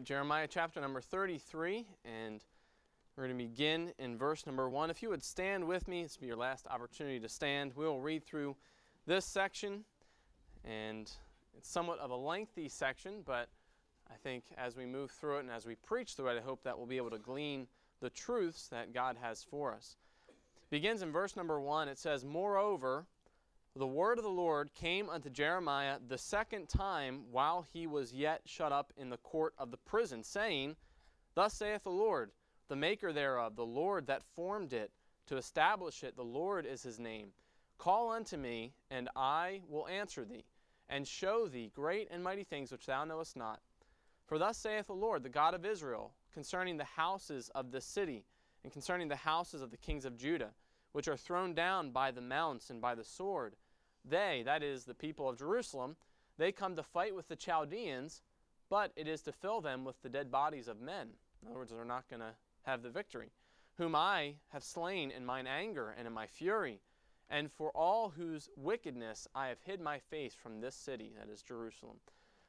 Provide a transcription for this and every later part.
right, Jeremiah chapter number 33, and we're going to begin in verse number 1. If you would stand with me, this will be your last opportunity to stand. We will read through this section, and it's somewhat of a lengthy section, but I think as we move through it and as we preach through it, I hope that we'll be able to glean the truths that God has for us. It begins in verse number 1. It says, Moreover, the word of the Lord came unto Jeremiah the second time while he was yet shut up in the court of the prison, saying, Thus saith the Lord, the maker thereof, the Lord that formed it, to establish it, the Lord is his name. Call unto me, and I will answer thee, and show thee great and mighty things which thou knowest not. For thus saith the Lord, the God of Israel, concerning the houses of this city, and concerning the houses of the kings of Judah, which are thrown down by the mounts and by the sword. They, that is, the people of Jerusalem, they come to fight with the Chaldeans, but it is to fill them with the dead bodies of men. In other words, they're not going to have the victory. Whom I have slain in mine anger and in my fury, and for all whose wickedness I have hid my face from this city, that is Jerusalem.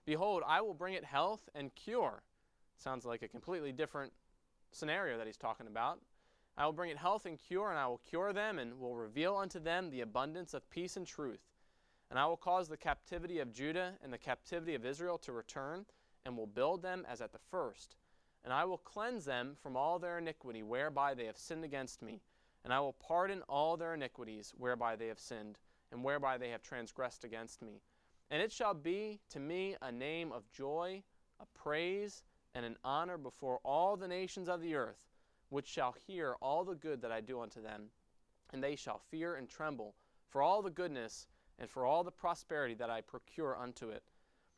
Behold, I will bring it health and cure. Sounds like a completely different scenario that he's talking about. I will bring it health and cure, and I will cure them, and will reveal unto them the abundance of peace and truth. And I will cause the captivity of Judah and the captivity of Israel to return, and will build them as at the first. And I will cleanse them from all their iniquity whereby they have sinned against me. And I will pardon all their iniquities whereby they have sinned, and whereby they have transgressed against me. And it shall be to me a name of joy, a praise, and an honor before all the nations of the earth which shall hear all the good that I do unto them, and they shall fear and tremble for all the goodness and for all the prosperity that I procure unto it.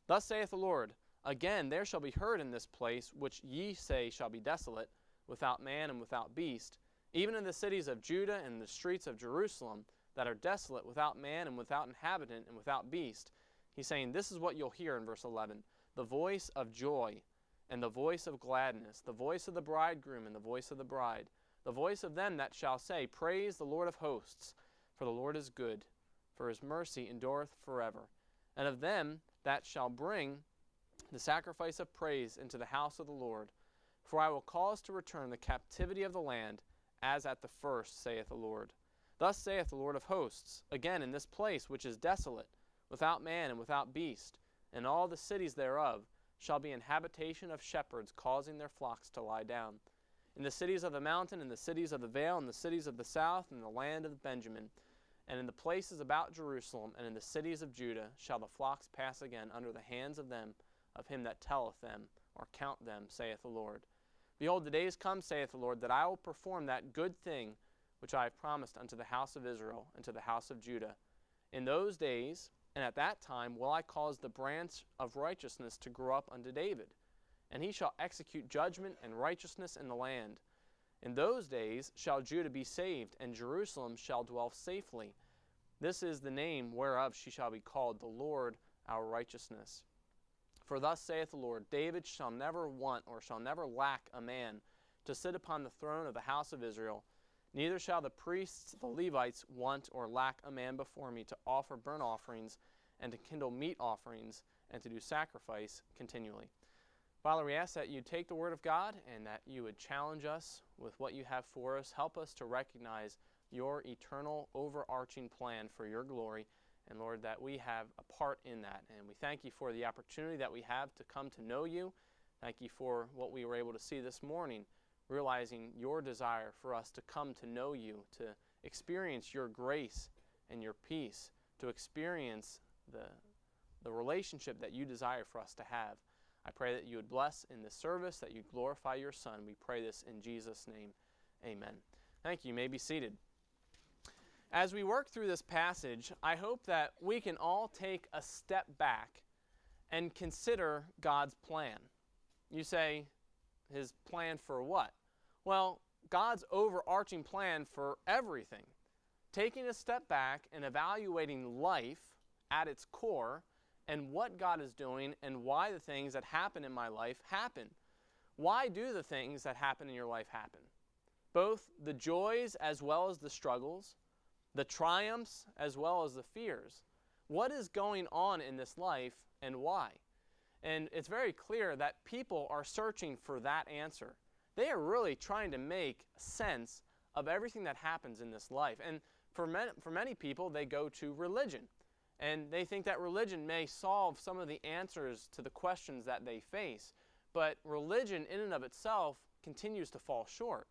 Thus saith the Lord, Again there shall be heard in this place which ye say shall be desolate, without man and without beast, even in the cities of Judah and the streets of Jerusalem, that are desolate, without man and without inhabitant and without beast. He's saying, This is what you'll hear in verse 11 the voice of joy and the voice of gladness, the voice of the bridegroom and the voice of the bride, the voice of them that shall say, Praise the Lord of hosts, for the Lord is good, for his mercy endureth forever. And of them that shall bring the sacrifice of praise into the house of the Lord. For I will cause to return the captivity of the land, as at the first, saith the Lord. Thus saith the Lord of hosts, again in this place which is desolate, without man and without beast, and all the cities thereof, shall be an habitation of shepherds causing their flocks to lie down. In the cities of the mountain, in the cities of the vale, in the cities of the south, in the land of Benjamin, and in the places about Jerusalem, and in the cities of Judah, shall the flocks pass again under the hands of them, of him that telleth them, or count them, saith the Lord. Behold, the days come, saith the Lord, that I will perform that good thing which I have promised unto the house of Israel and to the house of Judah. In those days, and at that time will I cause the branch of righteousness to grow up unto David, and he shall execute judgment and righteousness in the land. In those days shall Judah be saved, and Jerusalem shall dwell safely. This is the name whereof she shall be called the Lord our righteousness. For thus saith the Lord David shall never want or shall never lack a man to sit upon the throne of the house of Israel Neither shall the priests, the Levites, want or lack a man before me to offer burnt offerings and to kindle meat offerings and to do sacrifice continually. Father, we ask that you take the word of God and that you would challenge us with what you have for us. Help us to recognize your eternal, overarching plan for your glory. And Lord, that we have a part in that. And we thank you for the opportunity that we have to come to know you. Thank you for what we were able to see this morning realizing your desire for us to come to know you, to experience your grace and your peace, to experience the, the relationship that you desire for us to have. I pray that you would bless in this service, that you glorify your Son. We pray this in Jesus' name. Amen. Thank you. You may be seated. As we work through this passage, I hope that we can all take a step back and consider God's plan. You say, his plan for what? Well, God's overarching plan for everything. Taking a step back and evaluating life at its core and what God is doing and why the things that happen in my life happen. Why do the things that happen in your life happen? Both the joys as well as the struggles, the triumphs as well as the fears. What is going on in this life and why? And it's very clear that people are searching for that answer. They are really trying to make sense of everything that happens in this life. And for, many, for many people, they go to religion. And they think that religion may solve some of the answers to the questions that they face. But religion, in and of itself, continues to fall short.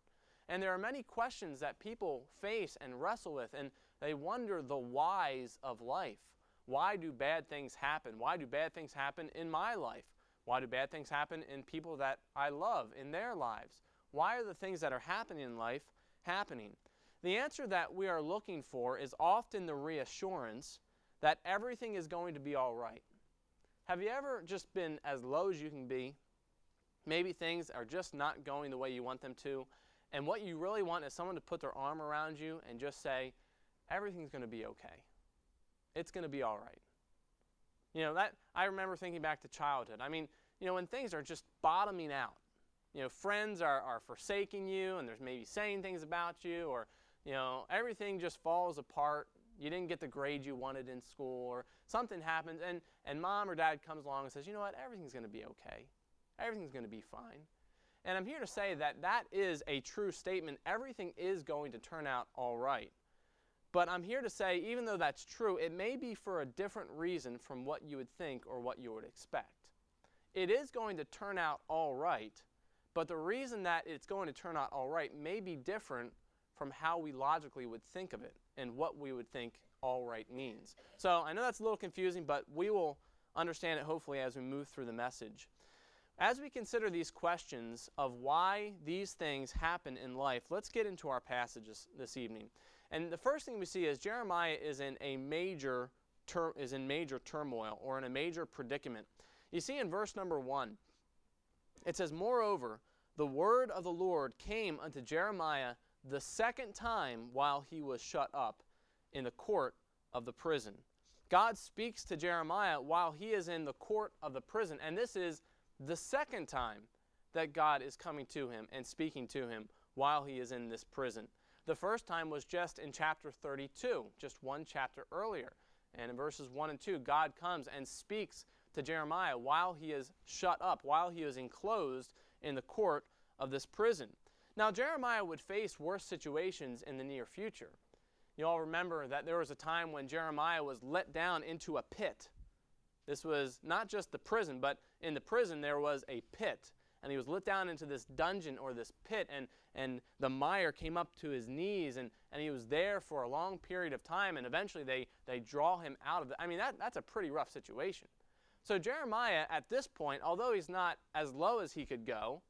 And there are many questions that people face and wrestle with, and they wonder the whys of life. Why do bad things happen? Why do bad things happen in my life? Why do bad things happen in people that I love in their lives? Why are the things that are happening in life happening? The answer that we are looking for is often the reassurance that everything is going to be all right. Have you ever just been as low as you can be? Maybe things are just not going the way you want them to, and what you really want is someone to put their arm around you and just say, everything's going to be okay. It's going to be all right. You know, that I remember thinking back to childhood. I mean, you know, when things are just bottoming out, you know, friends are, are forsaking you and there's maybe saying things about you or, you know, everything just falls apart. You didn't get the grade you wanted in school or something happens and, and mom or dad comes along and says, you know what, everything's going to be okay. Everything's going to be fine. And I'm here to say that that is a true statement. Everything is going to turn out all right. But I'm here to say, even though that's true, it may be for a different reason from what you would think or what you would expect. It is going to turn out all right, but the reason that it's going to turn out all right may be different from how we logically would think of it and what we would think all right means. So I know that's a little confusing, but we will understand it hopefully as we move through the message. As we consider these questions of why these things happen in life, let's get into our passages this evening. And the first thing we see is Jeremiah is in a major is in major turmoil or in a major predicament. You see in verse number 1, it says, "Moreover, the word of the Lord came unto Jeremiah the second time while he was shut up in the court of the prison." God speaks to Jeremiah while he is in the court of the prison, and this is the second time that God is coming to him and speaking to him while he is in this prison. The first time was just in chapter 32, just one chapter earlier. And in verses 1 and 2, God comes and speaks to Jeremiah while he is shut up, while he is enclosed in the court of this prison. Now, Jeremiah would face worse situations in the near future. You all remember that there was a time when Jeremiah was let down into a pit. This was not just the prison, but in the prison there was a pit and he was let down into this dungeon or this pit and, and the mire came up to his knees and, and he was there for a long period of time and eventually they, they draw him out of it i mean that, that's a pretty rough situation. So jeremiah at this point although he's not as low as he could go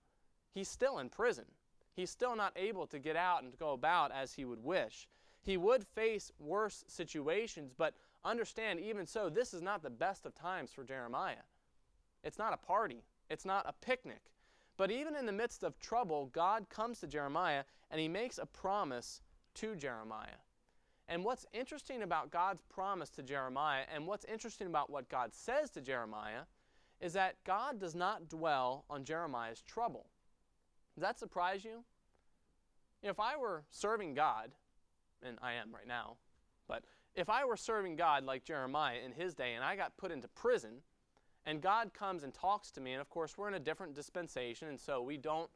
he's still in prison. He's still not able to get out and to go about as he would wish. He would face worse situations but understand even so this is not the best of times for jeremiah. It's not a party, it's not a picnic. But even in the midst of trouble, God comes to Jeremiah and he makes a promise to Jeremiah. And what's interesting about God's promise to Jeremiah and what's interesting about what God says to Jeremiah is that God does not dwell on Jeremiah's trouble. Does that surprise you? If I were serving God, and I am right now, but if I were serving God like Jeremiah in his day and I got put into prison, and God comes and talks to me. And of course, we're in a different dispensation, and so we don't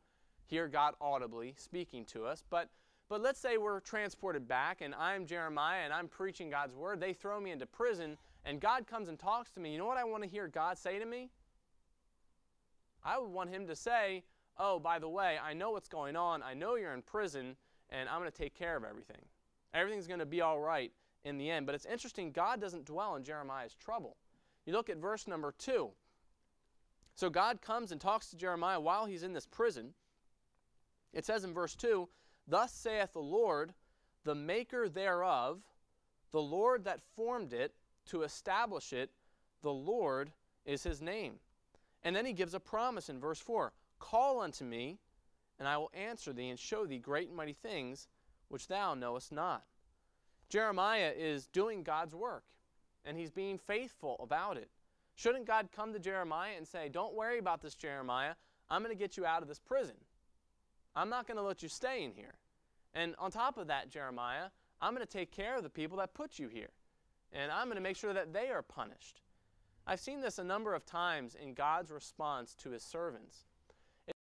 hear God audibly speaking to us. But, but let's say we're transported back, and I'm Jeremiah, and I'm preaching God's word. They throw me into prison, and God comes and talks to me. You know what I want to hear God say to me? I would want Him to say, Oh, by the way, I know what's going on. I know you're in prison, and I'm going to take care of everything. Everything's going to be all right in the end. But it's interesting, God doesn't dwell in Jeremiah's trouble. You look at verse number 2. So God comes and talks to Jeremiah while he's in this prison. It says in verse 2 Thus saith the Lord, the maker thereof, the Lord that formed it to establish it, the Lord is his name. And then he gives a promise in verse 4 Call unto me, and I will answer thee and show thee great and mighty things which thou knowest not. Jeremiah is doing God's work and he's being faithful about it. Shouldn't God come to Jeremiah and say, Don't worry about this, Jeremiah. I'm going to get you out of this prison. I'm not going to let you stay in here. And on top of that, Jeremiah, I'm going to take care of the people that put you here. And I'm going to make sure that they are punished. I've seen this a number of times in God's response to his servants.